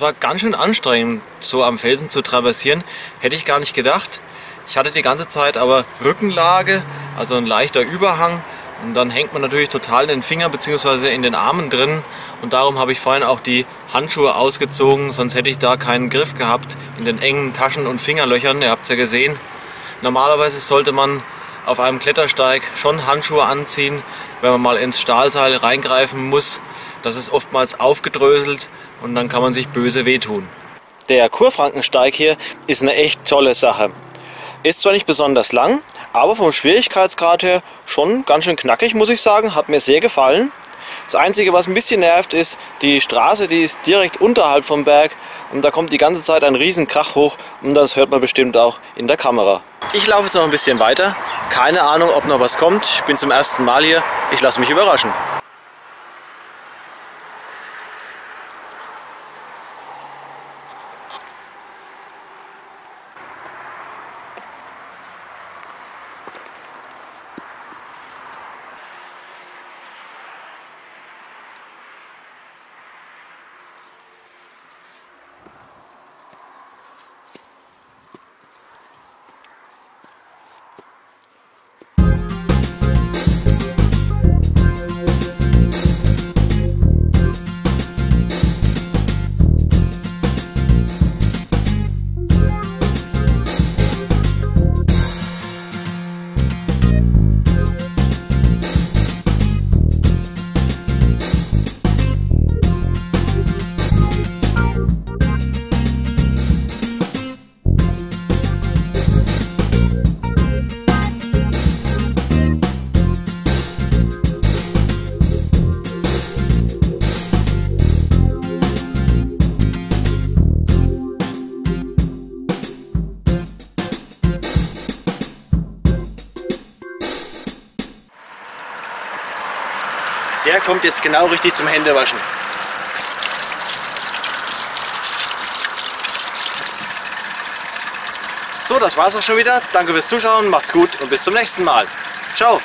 Das war ganz schön anstrengend, so am Felsen zu traversieren. Hätte ich gar nicht gedacht. Ich hatte die ganze Zeit aber Rückenlage, also ein leichter Überhang. Und dann hängt man natürlich total in den Finger bzw. in den Armen drin. Und darum habe ich vorhin auch die Handschuhe ausgezogen, sonst hätte ich da keinen Griff gehabt in den engen Taschen und Fingerlöchern. Ihr habt es ja gesehen. Normalerweise sollte man auf einem Klettersteig schon Handschuhe anziehen, wenn man mal ins Stahlseil reingreifen muss. Das ist oftmals aufgedröselt und dann kann man sich böse wehtun. Der Kurfrankensteig hier ist eine echt tolle Sache. Ist zwar nicht besonders lang, aber vom Schwierigkeitsgrad her schon ganz schön knackig, muss ich sagen. Hat mir sehr gefallen. Das Einzige, was ein bisschen nervt, ist die Straße, die ist direkt unterhalb vom Berg und da kommt die ganze Zeit ein riesen Krach hoch und das hört man bestimmt auch in der Kamera. Ich laufe jetzt noch ein bisschen weiter. Keine Ahnung, ob noch was kommt. Ich bin zum ersten Mal hier. Ich lasse mich überraschen. Der kommt jetzt genau richtig zum Händewaschen. So, das war's auch schon wieder. Danke fürs Zuschauen, macht's gut und bis zum nächsten Mal. Ciao!